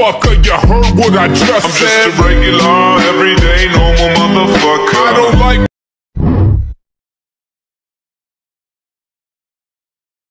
motherfucker, you heard what I just I'm said. just a regular, everyday, normal motherfucker. I don't like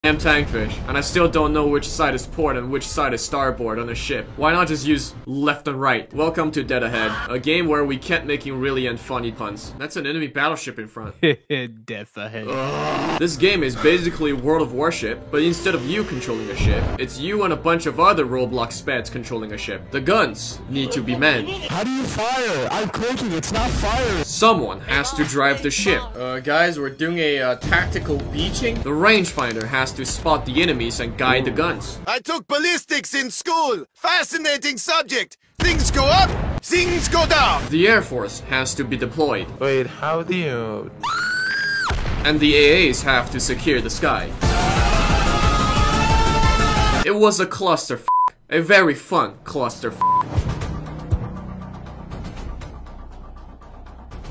am Tankfish, and I still don't know which side is port and which side is starboard on a ship. Why not just use left and right? Welcome to Dead Ahead, a game where we kept making really and funny puns. That's an enemy battleship in front. Death ahead. This game is basically World of Warship, but instead of you controlling a ship, it's you and a bunch of other Roblox speds controlling a ship. The guns need to be manned. How do you fire? I'm clicking, it's not fire. Someone has to drive the ship. Uh, guys, we're doing a uh, tactical beaching. The rangefinder has to spot the enemies and guide the guns. I took ballistics in school. Fascinating subject. Things go up, things go down. The Air Force has to be deployed. Wait, how do you... and the AAs have to secure the sky. It was a cluster a very fun cluster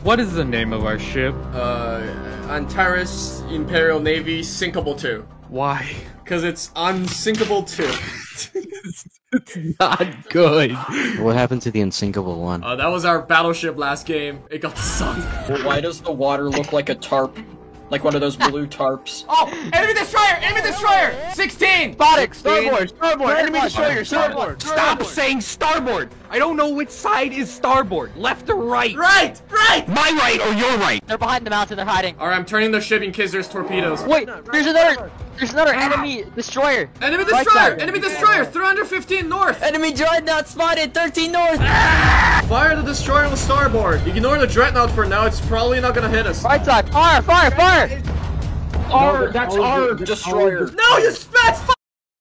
What is the name of our ship? Uh, Antares Imperial Navy Sinkable 2. Why? Cause it's unsinkable too. It's Not good. What happened to the unsinkable one? Uh, that was our battleship last game. It got sunk. Why does the water look like a tarp? Like one of those blue tarps. Oh, enemy destroyer! Enemy destroyer! 16! Spotted! Starboard! Starboard! Enemy destroyer! Starboard! Stop saying starboard! I don't know which side is starboard. Left or right? Right! Right! My right or your right? They're behind the mountain, they're hiding. Alright, I'm turning the ship in case there's torpedoes. Wait, there's another there's another ah. enemy destroyer. Enemy destroyer! side. Enemy destroyer! Ah. 315 north! Enemy dreadnought spotted, 13 north! Ah! Fire the destroyer on the starboard. Ignore the dreadnought for now, it's probably not gonna hit us. Right side, fire, fire, fire! Our, that's our destroyer. No, you spats! F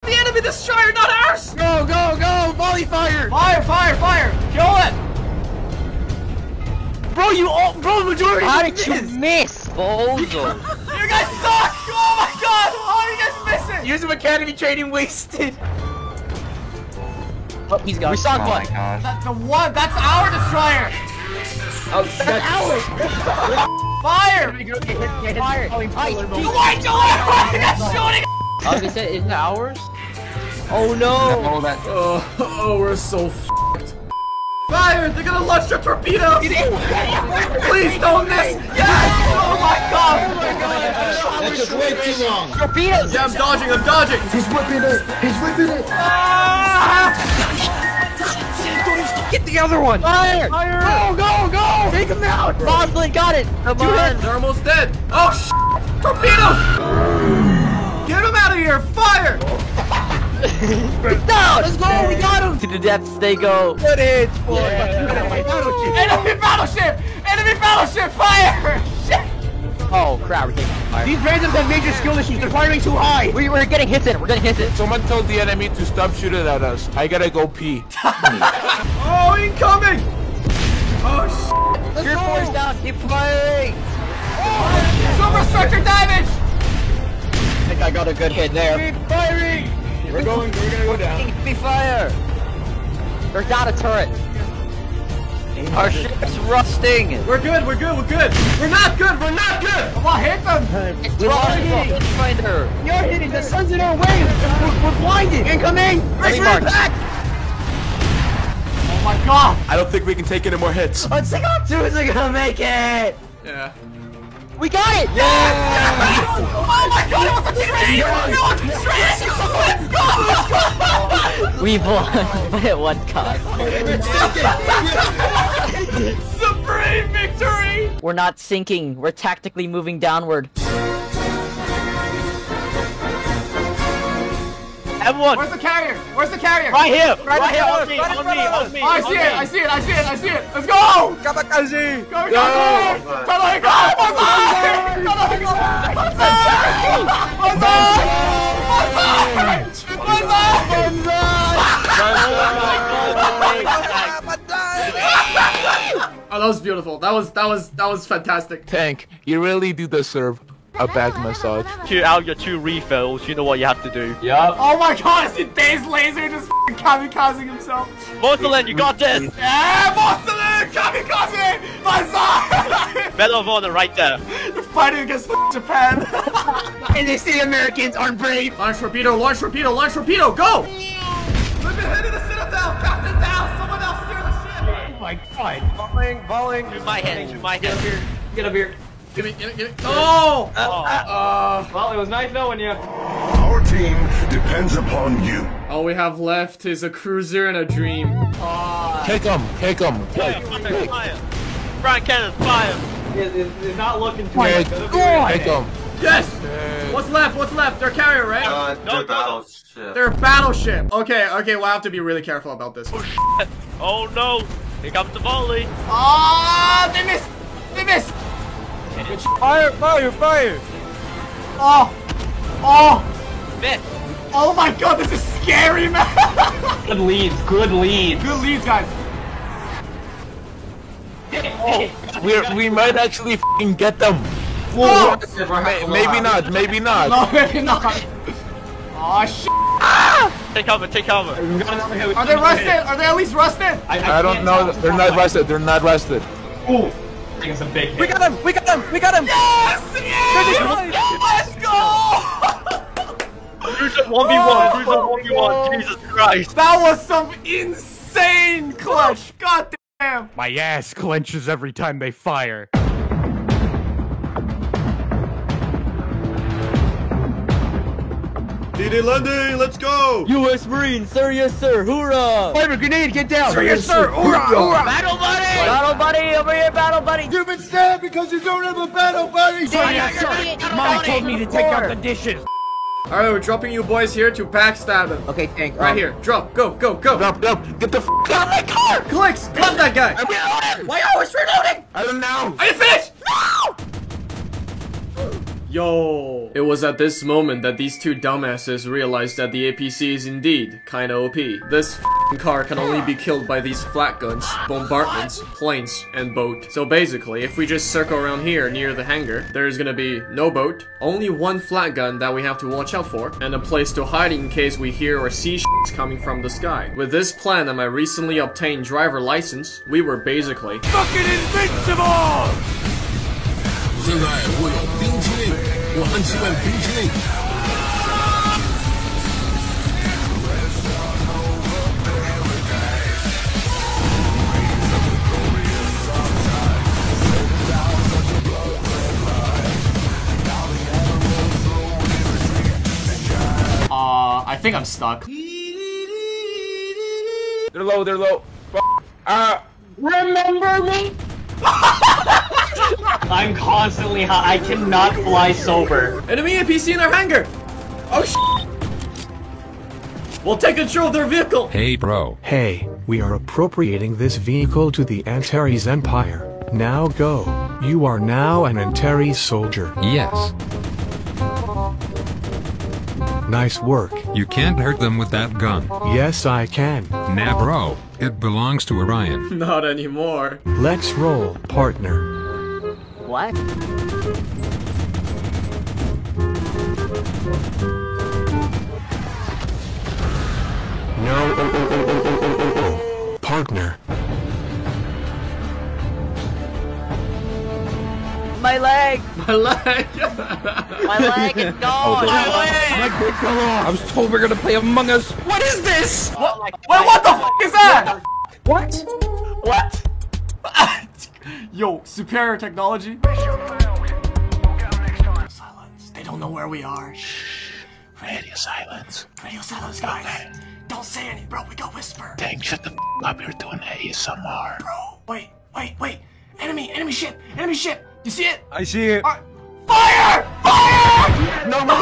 the enemy destroyer, not ours! Go, go, go! Volley fire! Fire, fire, fire! Kill it! Bro, you all, bro, majority How did you miss? Bozo. You guys suck! Oh my god! How did you guys miss it? Use of academy training wasted. Oh, he's gone. We sunk one. Oh that's the one, that's our destroyer! Oh, that's ours. Fire! Fire. Ice, Why'd you let why are you guys shooting? I was gonna say, isn't it ours? Oh no! All that. Oh, oh, we're so f***ed. Fire! They're gonna launch their torpedoes! Please don't miss! Yes! Oh my god! That took way too long. Torpedoes! Yeah, I'm dodging, I'm dodging! He's whipping it, he's whipping it. Ah! Get the other one! Fire! Go, go, go! Take him out! Boslin got it! Come Two on! hits, they're almost dead! Oh sh! Torpedoes! Get them out of here! Fire! Down! Let's go! We got him! To the depths they go. Good hits, boy! Enemy battleship! Enemy battleship! Fire! Shit! Oh crap, we're taking fire. These randoms have major skill issues. They're firing too high. We, we're getting hits in, we're getting hits in. Someone told the enemy to stop shooting at us. I gotta go pee. Oh, incoming! Oh sh! Your force down, keep firing! Superstructure damage! I think I got a good hit there. Keep firing. We're going, we're gonna go down. Keep me fire! They're down a turret. Our ship's rusting! We're good, we're good, we're good! We're not good, we're not good! Come on, hit them! It's rusting! Finder! You're hitting. The sun's in our way. We're, we're blinded. Incoming. Ready, Mark. Oh my god! I don't think we can take any more hits. Let's take off two. Is gonna make it? Yeah. We got it! Oh my god, it was a train! It was a train! Let's go! We've won, but at what cost? Supreme victory! We're not sinking, we're tactically moving downward. Everyone, Where's the carrier? Where's the carrier? right here. Right Right, here. On me. right On me. On me. Oh, I see on it, me. I see it, I see it, I see it. Let's go! Kamikaze. Go, go, go! Totally go! Oh, that was beautiful. That was, that was, that was fantastic. Tank, you really do deserve a back massage. Shoot out your two refills, you know what you have to do. Oh my god, I see Dave's laser just f***ing kamikazing himself. Mortalin, you got this! Yeah, Boston! Kamikaze! Banzai! Medal of Honor right there. You're fighting against f***ing Japan. And they say Americans aren't brave. Launch torpedo, launch torpedo, launch torpedo, go! We've been hitting the citadel, Captain! Oh falling, falling. Shoot my head, shoot my head. Get up here, Get up here. Give me, give me, give me. Uh, oh! Oh. Well, it was nice knowing you. Our team depends upon you. All we have left is a cruiser and a dream. Kick him, kick him. Fire, fire, fire. Brian Cannon, fire. It, it, it's not looking too Kick, good. kick him. Yes! What's left? What's left? They're carrier, right? No, no. They're battleship. Okay, okay, we'll have to be really careful about this. Oh, oh no. Here comes the volley. Ah, they missed. They missed. Fire, fire, fire. Oh, oh, Miss. oh my God, this is scary, man. Good leads, good leads. Good leads, guys. Oh. We we might actually f***ing get them. Oh, May- maybe not, maybe not. no, maybe not. Oh shit. Take cover, take cover. Are they rusted? Are they at least rusted? I I don't know. They're not rested. They're not rested. Ooh, I think it's a big hit. We got him, we got him, we got him. Yes! Let's go! Cruiser 1v1, Cruiser 1v1, Jesus Christ. That was some insane clutch. God damn. My ass clenches every time they fire. DD landing, let's go! U.S. Marines, sir, yes, sir, hoorah! Fire grenade, get down. Sir, yes, sir. Hoorah, hoorah. Battle buddy! Battle buddy, over here, battle buddy! You've been stabbed because you don't have a battle buddy. Mom told me to take out the dishes. Alright, we're dropping you boys here to backstab him. Okay, tank. Right um, here, drop, go, go, go! Drop, drop. Get the f out of my car. Clicks, cut that guy! I'm reloading! Why are always reloading? I don't know. Are you finished? Yo! It was at this moment that these two dumbasses realized that the APC is indeed kinda OP. This f***ing car can only be killed by these flak guns, bombardments, planes, and boat. So basically, if we just circle around here near the hangar, there's gonna be no boat, only one flak gun that we have to watch out for, and a place to hide in case we hear or see s***s coming from the sky. With this plan and my recently obtained driver license, we were basically Fucking invincible! will I think I'm stuck. They're low, they're low. Ah, remember me? I'm constantly high. I cannot fly sober. Enemy APC in our hangar! Oh sh! We'll take control of their vehicle! Hey, bro. Hey, we are appropriating this vehicle to the Antares Empire. Now go. You are now an Antares soldier. Yes. Nice work. You can't hurt them with that gun. Yes, I can. Nah, bro. It belongs to Orion. Not anymore. Let's roll, partner. What? No, oh, oh, oh, oh, oh, oh, oh, oh. partner. My leg! My leg! My leg is gone! Oh, my leg fell off. I was told we are gonna play Among Us. What is this? What, wait, what the f is that? What? What? Yo, superior technology. Silence. They don't know where we are. Shh. Radio silence. Radio silence, guys. Don't say any, bro. We got whisper. Dang, shut the f up. You're doing ASMR. Bro, wait, wait, wait. Enemy, enemy ship, enemy ship. You see it? I see it. Uh, fire! Fire! No, no.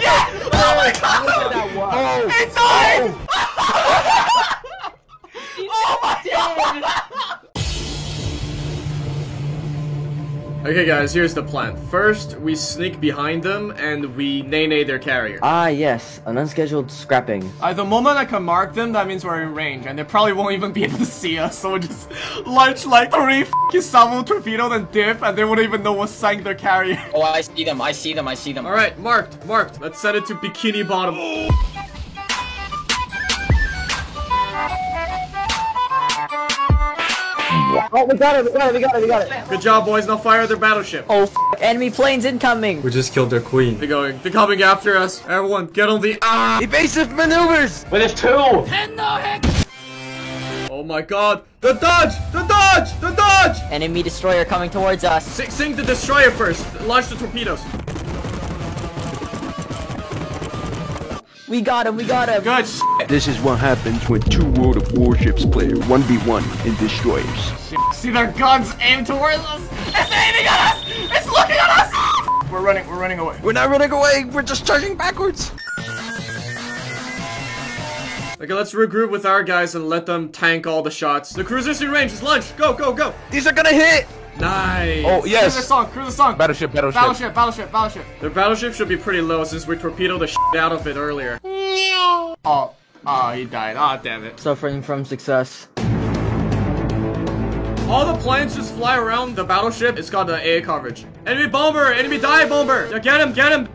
yeah! Oh my god! Oh. It died! oh! Okay guys, here's the plan. First, we sneak behind them and we nay-nay their carrier. Ah, yes, an unscheduled scrapping. Uh, the moment I can mark them, that means we're in range, and they probably won't even be able to see us, so we'll just launch like three f***ing salvo torpedo and dip, and they won't even know what sank their carrier. Oh, I see them. I see them. I see them. Alright, marked, marked. Let's set it to Bikini Bottom. Oh, we got it, we got it, we got it, we got it. Good job, boys. Now fire their battleship. Oh, f enemy planes incoming. We just killed their queen. They're going. They're coming after us. Everyone, get on the ah! Evasive maneuvers. With his two. Oh my god. The dodge! The dodge! The dodge! Enemy destroyer coming towards us. Sing, sing the destroyer first. Launch the torpedoes. We got him, we got him. Good This is what happens when two World of Warships play 1v1 in destroyers. See their guns aimed towards us. It's aiming at us. It's looking at us. We're running. We're running away. We're not running away, we're just charging backwards! Okay, let's regroup with our guys and let them tank all the shots. The cruiser's in range. It's launch. Go, go, go. These are gonna hit! Nice. Oh, Cruiser yes! song. Cruiser song. Battleship, battleship. Battleship. Battleship. Battleship. Their battleship should be pretty low since we torpedoed the shit out of it earlier. Oh. Oh, he died. Oh, damn it. Suffering from success. All the planes just fly around the battleship. It's got the A coverage. Enemy bomber! Enemy dive bomber! Yeah, get him! Get him!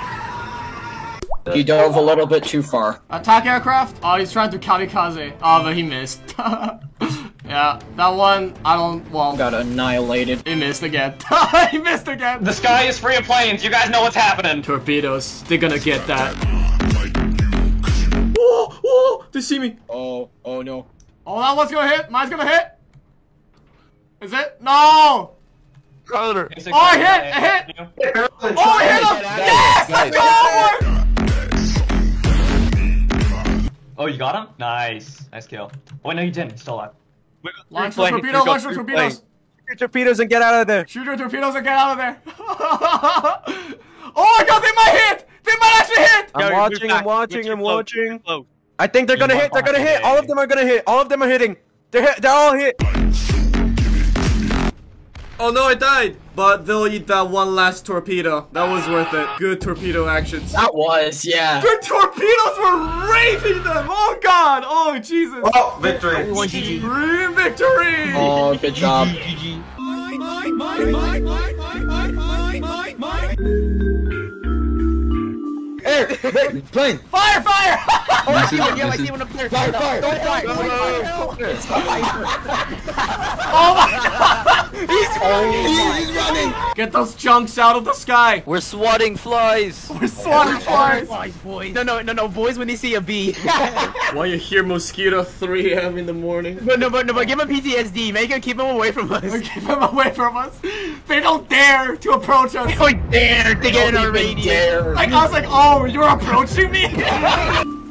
He dove a little bit too far. Attack aircraft? Oh, he's trying to kamikaze. Oh, but he missed. yeah, that one, I don't, well. Got annihilated. He missed again. he missed again. The sky is free of planes. You guys know what's happening. Torpedoes. They're gonna get that. Whoa! Whoa! They see me. Oh, oh no. Oh, that one's gonna hit. Mine's gonna hit. Is it? No! Crowder! Oh, it hit! It hit! Oh, it hit him! Yes! Let's go! Oh, you got him? Nice. Nice kill. Oh, wait, no, you didn't. He's still alive. Launch the torpedo, launch the torpedoes. Your torpedoes and get out of there! Shoot your torpedoes and get out of there. oh my god, they might hit! They might actually hit! I'm watching, I'm watching, I'm watching. I think they're gonna hit, they're gonna hit! All of them are gonna hit! All of them are hitting! They're hit, they're all hit! Oh no, I died! But they'll eat that one last torpedo. That was worth it. Good torpedo actions. That was, yeah. The torpedoes were raping them! Oh god! Oh Jesus! Oh, victory. Green victory! Oh, good job. Air! Plane! Fire! Fire! Oh, I see one, yeah, I see one up there. Fire, fire! Don't fire! No, Don't no, no, It's the oh my god! He's oh He's, he's running! Get those chunks out of the sky! We're swatting flies. We're swatting flies! boys. No, no, no, no, boys when they see a bee. Why you hear mosquito 3 a.m. in the morning? but no, but no, but give him PTSD. Make him keep him away from us. Keep them away from us. They don't dare to approach us. They don't dare to get in our radius. Like I was like, oh, you're approaching me.